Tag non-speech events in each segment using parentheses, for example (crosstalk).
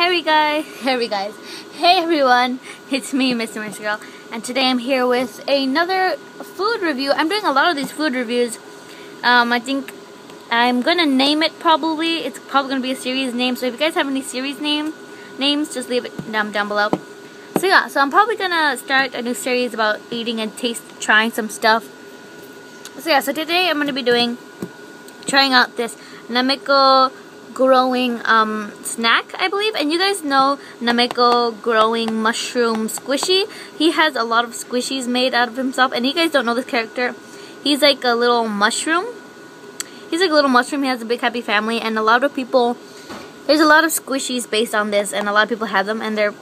Hey guys, hey guys, hey everyone, it's me, Mr. Mystery Girl, and today I'm here with another food review. I'm doing a lot of these food reviews. Um, I think I'm gonna name it probably. It's probably gonna be a series name. So if you guys have any series name names, just leave it down down below. So yeah, so I'm probably gonna start a new series about eating and taste, trying some stuff. So yeah, so today I'm gonna be doing, trying out this Nameko growing um, snack, I believe. And you guys know Nameko growing mushroom squishy. He has a lot of squishies made out of himself. And you guys don't know this character. He's like a little mushroom. He's like a little mushroom. He has a big happy family. And a lot of people, there's a lot of squishies based on this. And a lot of people have them. And they're,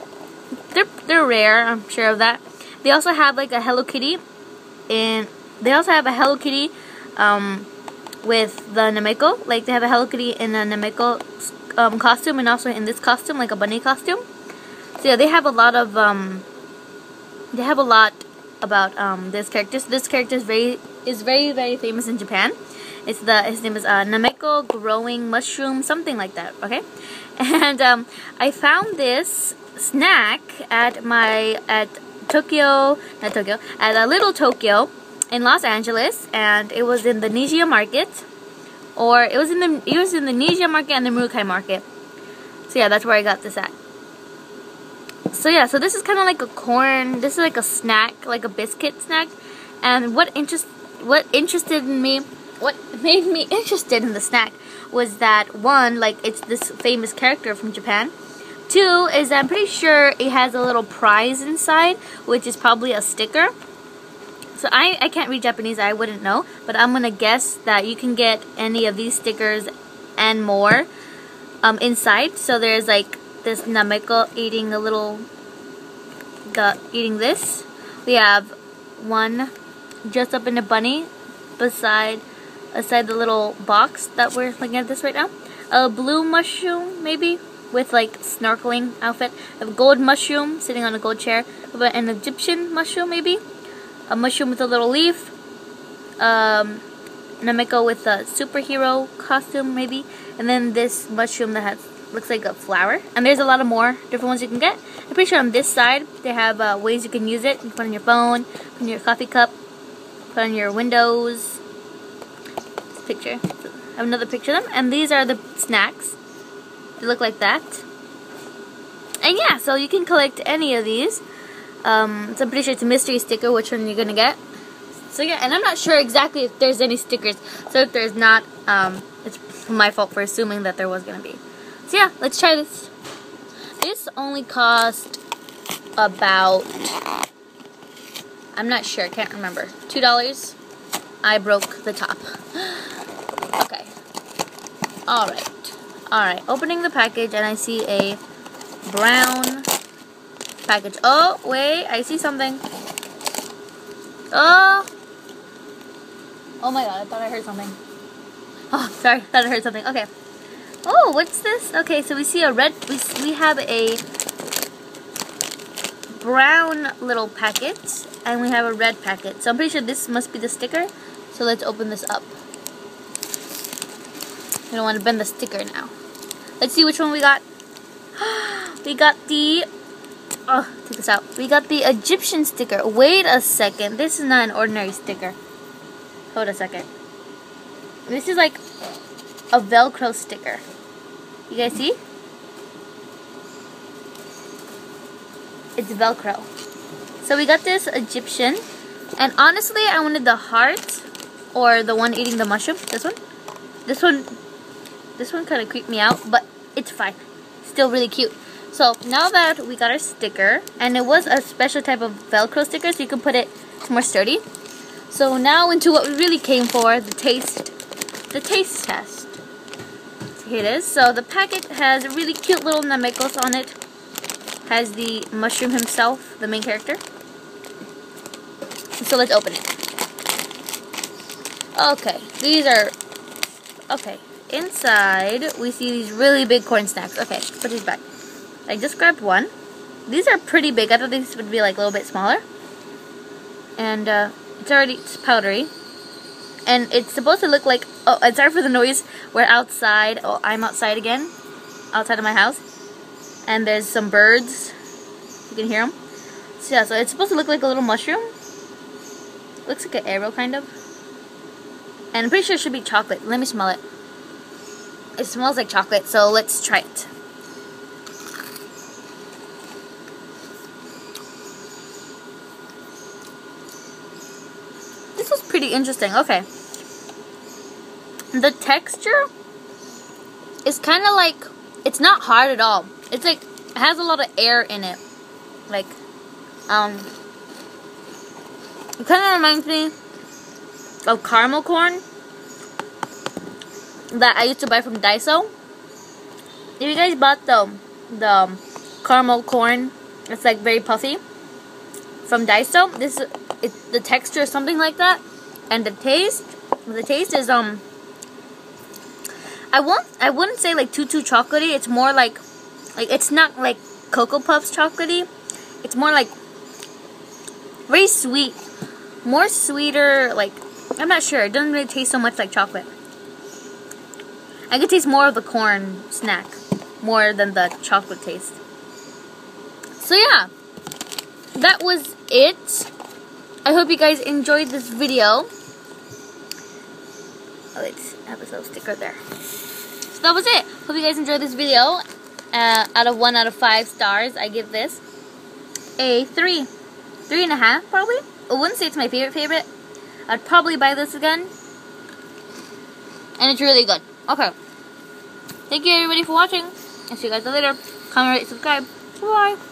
they're, they're rare, I'm sure of that. They also have like a Hello Kitty. And they also have a Hello Kitty um, with the Nameko. Like they have a Hello Kitty in a Nameko um, costume and also in this costume, like a bunny costume. So yeah, they have a lot of um, they have a lot about um, this character. So this character is very is very very famous in Japan. It's the his name is uh, Nameko growing mushroom something like that. Okay, (laughs) and um, I found this snack at my at Tokyo not Tokyo at a little Tokyo in Los Angeles, and it was in the Nijiya Market, or it was in the it was in the Nijiya Market and the Marukai Market. So yeah, that's where I got this at. So yeah, so this is kind of like a corn. This is like a snack, like a biscuit snack. And what interest what interested in me, what (laughs) made me interested in the snack was that one, like it's this famous character from Japan. Two is I'm pretty sure it has a little prize inside, which is probably a sticker. So I, I can't read Japanese, I wouldn't know, but I'm going to guess that you can get any of these stickers and more um, inside. So there's like this Nameko eating a little, got eating this. We have one dressed up in a bunny beside, beside the little box that we're looking at this right now. A blue mushroom, maybe, with like snorkeling outfit. A gold mushroom sitting on a gold chair. An Egyptian mushroom, maybe a mushroom with a little leaf, um, Nameko with a superhero costume maybe, and then this mushroom that has looks like a flower. And there's a lot of more different ones you can get. I'm pretty sure on this side they have uh, ways you can use it. You can put on your phone, put in your coffee cup, put on your windows. This picture. I have another picture of them. And these are the snacks. They look like that. And yeah, so you can collect any of these. Um, so I'm pretty sure it's a mystery sticker, which one you're gonna get. So yeah, and I'm not sure exactly if there's any stickers. So if there's not, um, it's my fault for assuming that there was gonna be. So yeah, let's try this. This only cost about, I'm not sure, I can't remember, $2. I broke the top. (gasps) okay. Alright. Alright, opening the package and I see a brown package. Oh, wait, I see something. Oh. Oh my god, I thought I heard something. Oh, (laughs) sorry, thought I heard something. Okay. Oh, what's this? Okay, so we see a red, we, we have a brown little packet, and we have a red packet. So I'm pretty sure this must be the sticker. So let's open this up. I don't want to bend the sticker now. Let's see which one we got. (gasps) we got the Oh, take this out. We got the Egyptian sticker. Wait a second. This is not an ordinary sticker. Hold a second. This is like a Velcro sticker. You guys see? It's Velcro. So we got this Egyptian. And honestly, I wanted the heart or the one eating the mushroom. This one. This one, this one kind of creeped me out, but it's fine. Still really cute. So now that we got our sticker, and it was a special type of Velcro sticker, so you can put it, more sturdy. So now into what we really came for, the taste, the taste test. So here it is. So the packet has a really cute little Namekos on it. Has the mushroom himself, the main character. So let's open it. Okay, these are, okay, inside we see these really big corn snacks. Okay, put these back. I just grabbed one. These are pretty big. I thought these would be like a little bit smaller. And uh, it's already it's powdery. And it's supposed to look like, oh, I'm sorry for the noise. We're outside. Oh, I'm outside again. Outside of my house. And there's some birds. You can hear them. So yeah, so it's supposed to look like a little mushroom. Looks like an arrow, kind of. And I'm pretty sure it should be chocolate. Let me smell it. It smells like chocolate, so let's try it. This was pretty interesting. Okay. The texture is kind of like, it's not hard at all. It's like, it has a lot of air in it. Like, um, it kind of reminds me of caramel corn that I used to buy from Daiso. If you guys bought the the caramel corn, it's like very puffy from Daiso. This it, the texture is something like that, and the taste, the taste is um. I won't. I wouldn't say like too too chocolatey. It's more like, like it's not like Cocoa Puffs chocolatey. It's more like very sweet, more sweeter. Like I'm not sure. It doesn't really taste so much like chocolate. I could taste more of the corn snack more than the chocolate taste. So yeah, that was it. I hope you guys enjoyed this video. Oh, it's have a little sticker there. So that was it. Hope you guys enjoyed this video. Uh, out of one out of five stars, I give this a three, three and a half probably. I wouldn't say it's my favorite favorite. I'd probably buy this again, and it's really good. Okay. Thank you everybody for watching. I'll see you guys later. Comment, rate, subscribe. Bye.